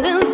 long as